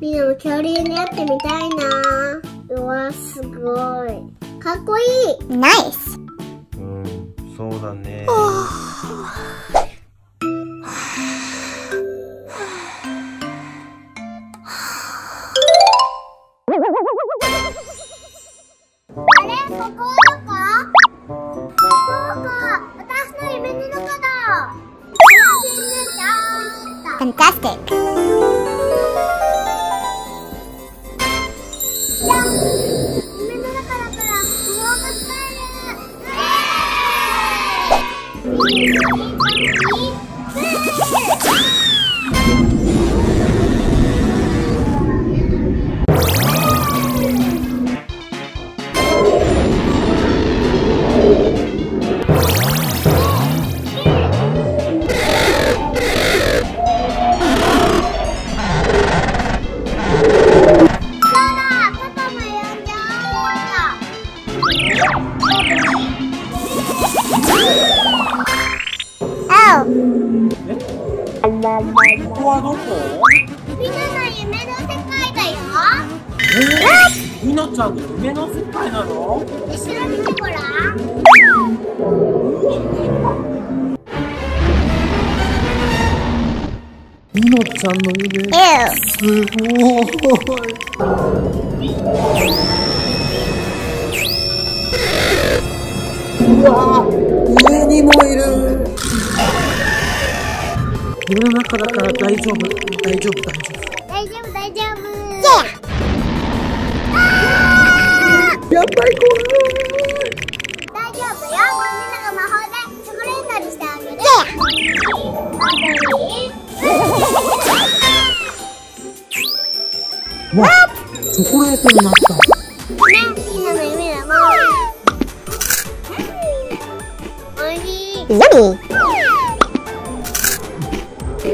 みんなも恐竜に会ってみたいな。うわすごい。かっこいい。ナイスうんそうだね。あれここはどこそうか私の夢の中だ。フ Three, two, one. ここはどこみんなの夢の世界だよ。えー、みなちゃんの夢の世界なの後ろ見てごらんみなちゃんの夢。エすごいうわ上にもいる夢の中だから大丈夫。大丈夫大丈夫。大丈夫。大丈夫やっぱり怖い大丈夫よみんなが魔法でチョコレートにしてあげるわチョコレートになった。ねみんなの夢だもん。おいしい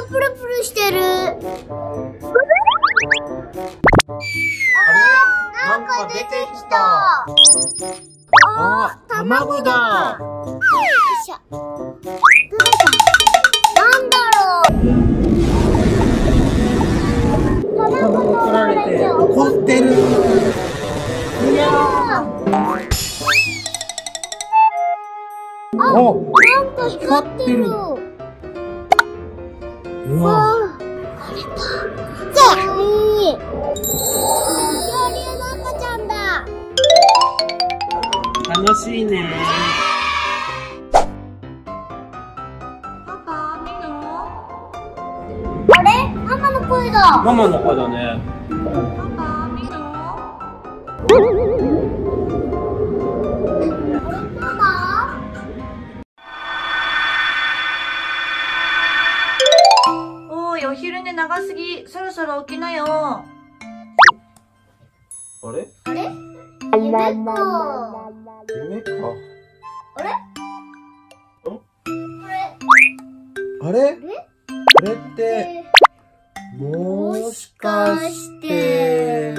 がプルプルしてる。あれ？なんか出てきた。あ卵だよいしょ。どれだなんだろう卵取られて怒ってるおなんか光ってる。う。恐竜の赤ちゃんだ。楽しいね。あれ？ママの声だ。ママの子だね。マお昼寝長すぎ。そろそろ起きなよ。あれ？あれ？夢か。夢か。あれ？あれ？えこれ？ってもしかして